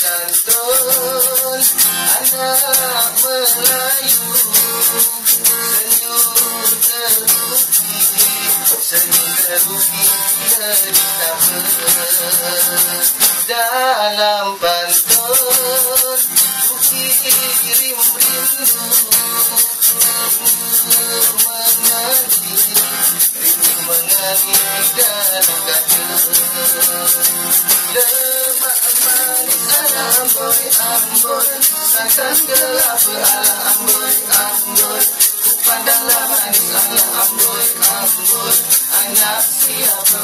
santun anak Melayu senyum terbukti senyum terbukti dari tabur dalam pantun kirim rindu Mengalir dalam kaca Lemak amboi amboi Santan gelap ala amboi amboi Ku pandanglah manis ala amboi amboi Anak siapa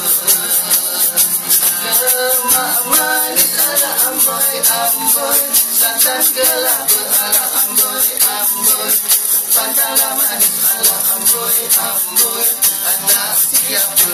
Lemak manis ala amboi amboi Santan gelap ala amboi amboi Ku pandanglah manis ala amboi amboi Anak siapa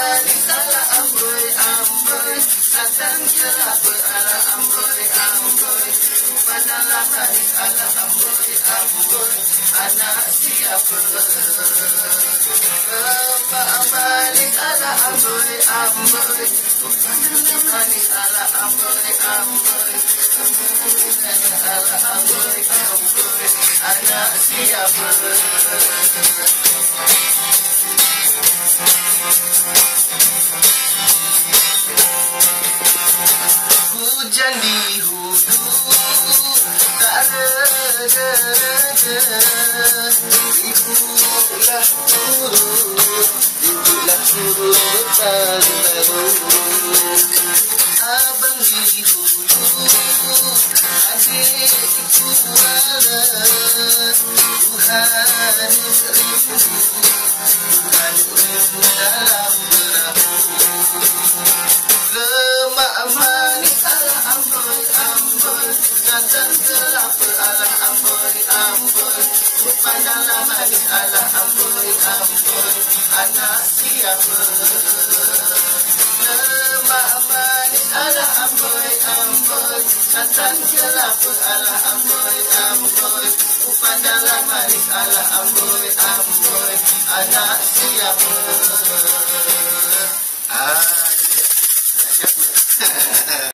Hujan di Lemak manis ala Santan ala amboi amboi Pandanglah manis ala amboi amboi Anak siapa Lemak manis ala amboi amboi Santan kelapa ala amboi amboi Pandanglah manis ala amboi amboi Anak siapa